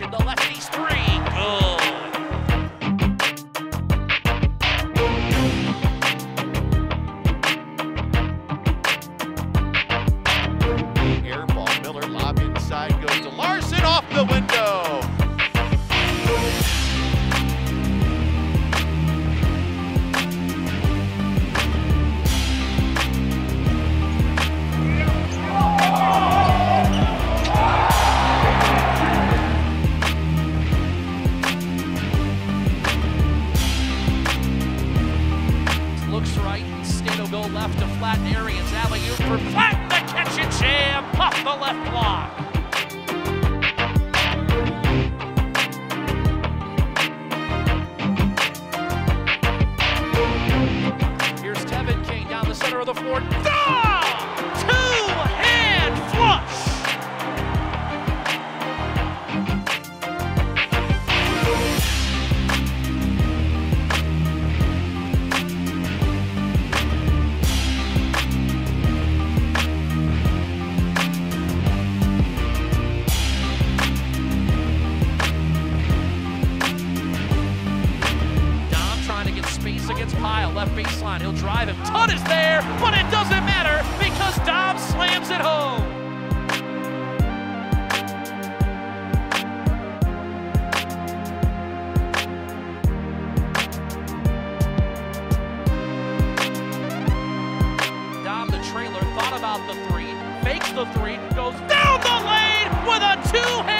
should all I triste go left to Flatten Arians. Alley oop for Flatten the catch and jam off the left block. Here's Tevin King down the center of the floor. Against Pyle. Left baseline. He'll drive him. Tut is there, but it doesn't matter because Daum slams it home. The trailer, thought about the three, fakes the three, goes down the lane with a two